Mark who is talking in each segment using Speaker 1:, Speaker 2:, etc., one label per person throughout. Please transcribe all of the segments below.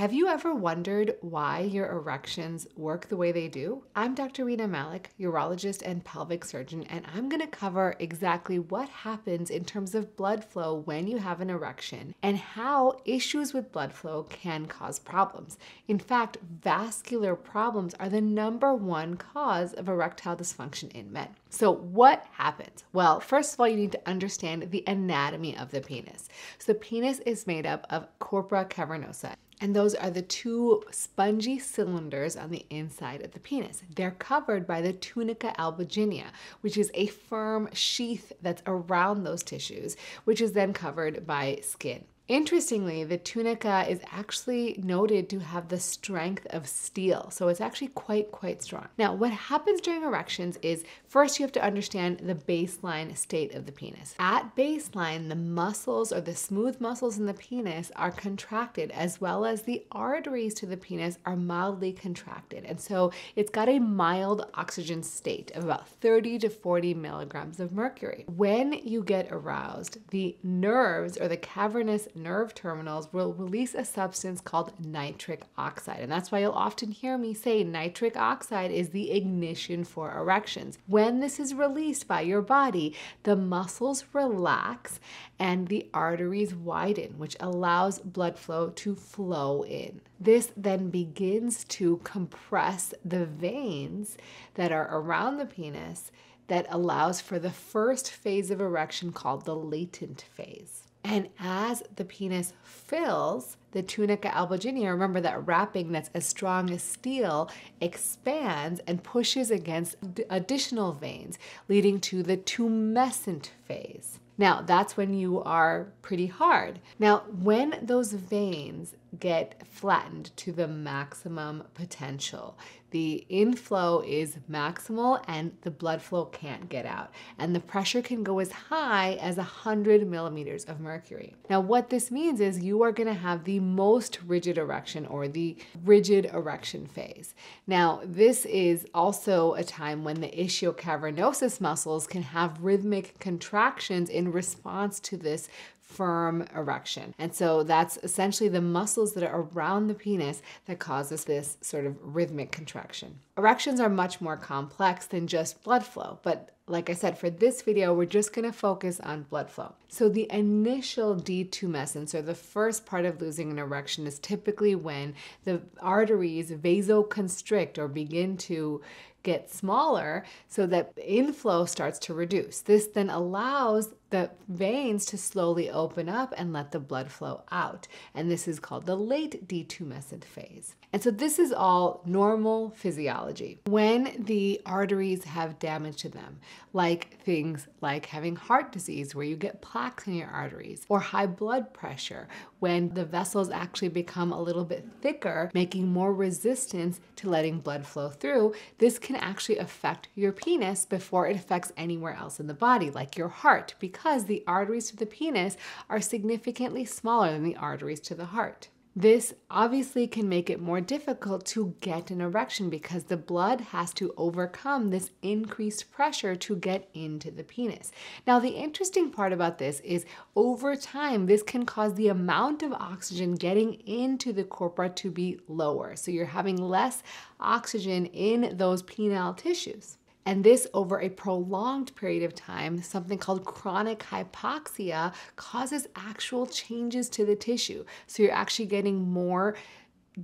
Speaker 1: Have you ever wondered why your erections work the way they do? I'm Dr. Rena Malik, urologist and pelvic surgeon, and I'm going to cover exactly what happens in terms of blood flow when you have an erection and how issues with blood flow can cause problems. In fact, vascular problems are the number one cause of erectile dysfunction in men. So, what happens? Well, first of all, you need to understand the anatomy of the penis. So, the penis is made up of corpora cavernosa. And those are the two spongy cylinders on the inside of the penis. They're covered by the tunica albuginea, which is a firm sheath that's around those tissues, which is then covered by skin. Interestingly, the tunica is actually noted to have the strength of steel. So it's actually quite, quite strong. Now, what happens during erections is first you have to understand the baseline state of the penis. At baseline, the muscles or the smooth muscles in the penis are contracted as well as the arteries to the penis are mildly contracted. And so it's got a mild oxygen state of about 30 to 40 milligrams of mercury. When you get aroused, the nerves or the cavernous nerve terminals will release a substance called nitric oxide. And that's why you'll often hear me say nitric oxide is the ignition for erections. When this is released by your body, the muscles relax and the arteries widen, which allows blood flow to flow in. This then begins to compress the veins that are around the penis that allows for the first phase of erection called the latent phase. And as the penis fills, the tunica albuginea, remember that wrapping that's as strong as steel, expands and pushes against additional veins, leading to the tumescent phase. Now, that's when you are pretty hard. Now, when those veins get flattened to the maximum potential, the inflow is maximal and the blood flow can't get out. And the pressure can go as high as 100 millimeters of mercury. Now, what this means is you are going to have the most rigid erection or the rigid erection phase. Now, this is also a time when the ischiocavernosus muscles can have rhythmic contractions in response to this firm erection. And so that's essentially the muscles that are around the penis that causes this sort of rhythmic contraction. Erections are much more complex than just blood flow, but like I said, for this video, we're just gonna focus on blood flow. So the initial detumescence, or the first part of losing an erection, is typically when the arteries vasoconstrict or begin to get smaller so that inflow starts to reduce. This then allows the veins to slowly open up and let the blood flow out. And this is called the late detumescent phase. And so this is all normal physiology. When the arteries have damage to them, like things like having heart disease where you get plaques in your arteries, or high blood pressure, when the vessels actually become a little bit thicker, making more resistance to letting blood flow through, this can actually affect your penis before it affects anywhere else in the body, like your heart, because the arteries to the penis are significantly smaller than the arteries to the heart. This obviously can make it more difficult to get an erection because the blood has to overcome this increased pressure to get into the penis. Now, the interesting part about this is over time, this can cause the amount of oxygen getting into the corpora to be lower. So you're having less oxygen in those penile tissues. And this over a prolonged period of time, something called chronic hypoxia, causes actual changes to the tissue. So you're actually getting more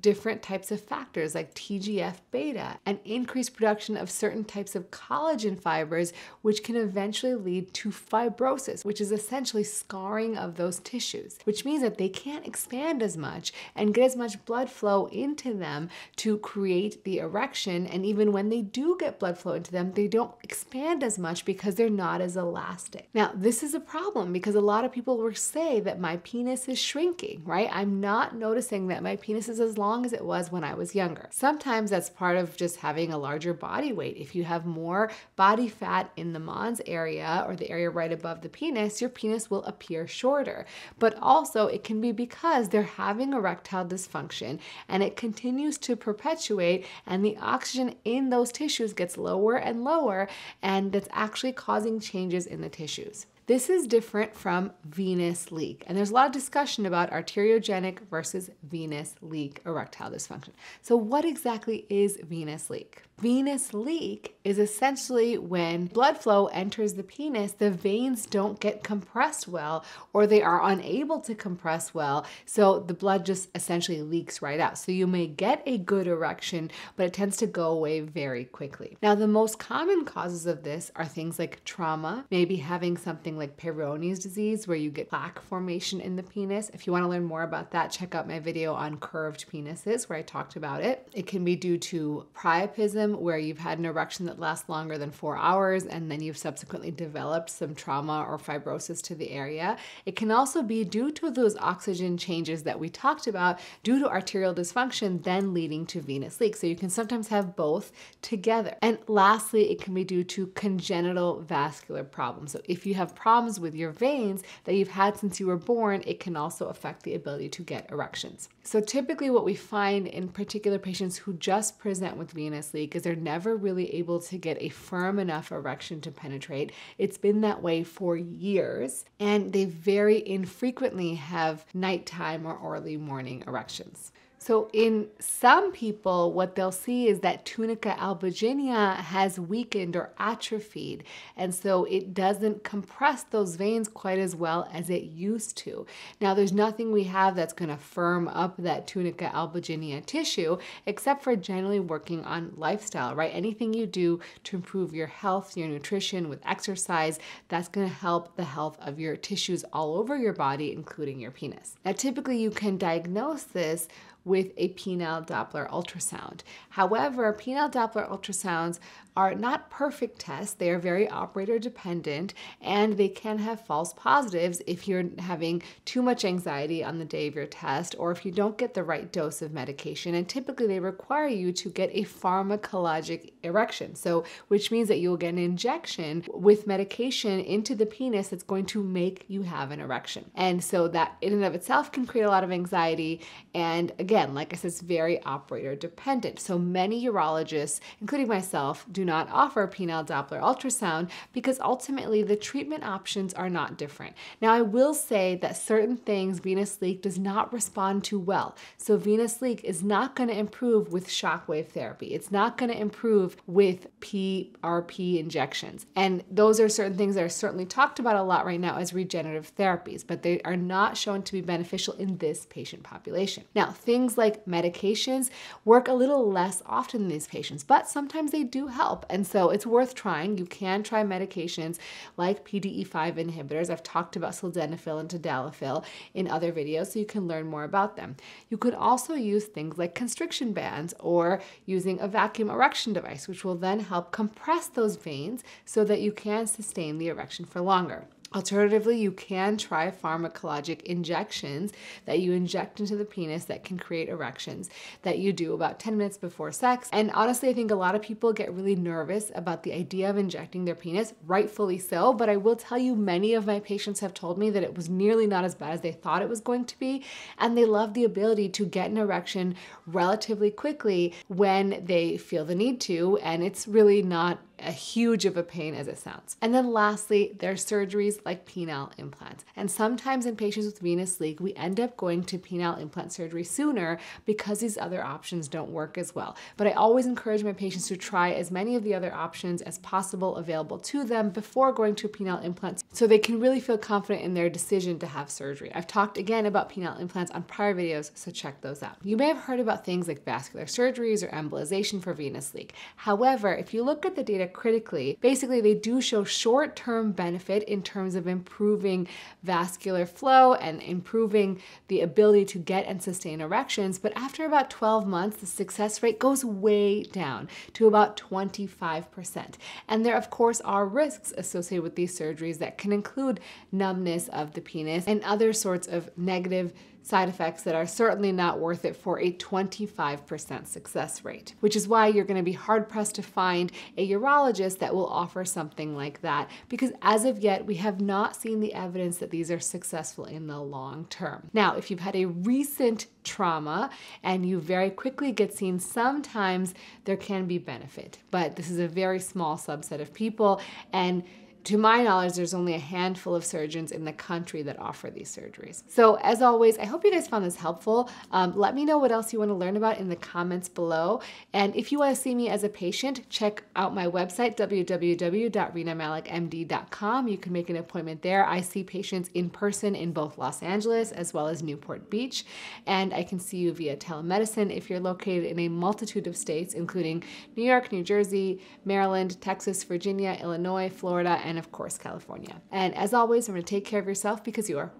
Speaker 1: different types of factors like TGF beta and increased production of certain types of collagen fibers, which can eventually lead to fibrosis, which is essentially scarring of those tissues, which means that they can't expand as much and get as much blood flow into them to create the erection. And even when they do get blood flow into them, they don't expand as much because they're not as elastic. Now, this is a problem because a lot of people will say that my penis is shrinking, right? I'm not noticing that my penis is as long long as it was when I was younger. Sometimes that's part of just having a larger body weight. If you have more body fat in the Mons area or the area right above the penis, your penis will appear shorter. But also, it can be because they're having erectile dysfunction and it continues to perpetuate, and the oxygen in those tissues gets lower and lower, and that's actually causing changes in the tissues. This is different from venous leak. And there's a lot of discussion about arteriogenic versus venous leak erectile dysfunction. So, what exactly is venous leak? Venous leak is essentially when blood flow enters the penis, the veins don't get compressed well or they are unable to compress well. So the blood just essentially leaks right out. So you may get a good erection, but it tends to go away very quickly. Now, the most common causes of this are things like trauma, maybe having something like Peyronie's disease where you get plaque formation in the penis. If you want to learn more about that, check out my video on curved penises where I talked about it. It can be due to priapism where you've had an erection that lasts longer than four hours and then you've subsequently developed some trauma or fibrosis to the area. It can also be due to those oxygen changes that we talked about, due to arterial dysfunction, then leading to venous leak. So you can sometimes have both together. And lastly, it can be due to congenital vascular problems. So if you have problems with your veins that you've had since you were born, it can also affect the ability to get erections. So typically, what we find in particular patients who just present with venous leak is they're never really able to get a firm enough erection to penetrate. It's been that way for years, and they very infrequently have nighttime or early morning erections. So, in some people, what they'll see is that tunica albuginea has weakened or atrophied, and so it doesn't compress those veins quite as well as it used to. Now, there's nothing we have that's going to firm up that tunica albuginea tissue except for generally working on lifestyle, right? Anything you do to improve your health, your nutrition with exercise, that's going to help the health of your tissues all over your body, including your penis. Now, typically, you can diagnose this with a penile Doppler ultrasound. However, penile Doppler ultrasounds are not perfect tests. They are very operator dependent and they can have false positives if you're having too much anxiety on the day of your test or if you don't get the right dose of medication. And typically they require you to get a pharmacologic erection. So, which means that you'll get an injection with medication into the penis that's going to make you have an erection. And so that in and of itself can create a lot of anxiety. And again, like I said, it's very operator dependent. So many urologists, including myself, do not offer penile Doppler ultrasound because ultimately the treatment options are not different. Now, I will say that certain things venous leak does not respond to well. So, venous leak is not going to improve with shockwave therapy, it's not going to improve with PRP injections. And those are certain things that are certainly talked about a lot right now as regenerative therapies, but they are not shown to be beneficial in this patient population. Now, things like medications work a little less often in these patients, but sometimes they do help. And so it's worth trying. You can try medications like PDE5 inhibitors. I've talked about sildenafil and tadalafil in other videos, so you can learn more about them. You could also use things like constriction bands or using a vacuum erection device, which will then help compress those veins so that you can sustain the erection for longer. Alternatively, you can try pharmacologic injections that you inject into the penis that can create erections that you do about 10 minutes before sex. And honestly, I think a lot of people get really nervous about the idea of injecting their penis, rightfully so. But I will tell you, many of my patients have told me that it was nearly not as bad as they thought it was going to be. And they love the ability to get an erection relatively quickly when they feel the need to. And it's really not a huge of a pain as it sounds. And then lastly, there's surgeries like penile implants. And sometimes in patients with venous leak, we end up going to penile implant surgery sooner because these other options don't work as well. But I always encourage my patients to try as many of the other options as possible available to them before going to penile implants so they can really feel confident in their decision to have surgery. I've talked again about penile implants on prior videos, so check those out. You may have heard about things like vascular surgeries or embolization for venous leak. However, if you look at the data critically, basically they do show short-term benefit in terms of improving vascular flow and improving the ability to get and sustain erections, but after about 12 months, the success rate goes way down to about 25%. And there of course are risks associated with these surgeries that can include numbness of the penis and other sorts of negative side effects that are certainly not worth it for a 25% success rate, which is why you're going to be hard pressed to find a urologist that will offer something like that because as of yet, we have not seen the evidence that these are successful in the long term. Now, if you've had a recent trauma and you very quickly get seen, sometimes there can be benefit, but this is a very small subset of people and to my knowledge, there's only a handful of surgeons in the country that offer these surgeries. So, as always, I hope you guys found this helpful. Um, let me know what else you want to learn about in the comments below. And if you want to see me as a patient, check out my website, www.renamalikmd.com. You can make an appointment there. I see patients in person in both Los Angeles as well as Newport Beach. And I can see you via telemedicine if you're located in a multitude of states, including New York, New Jersey, Maryland, Texas, Virginia, Illinois, Florida, and of course, California. And as always, I'm going to take care of yourself because you are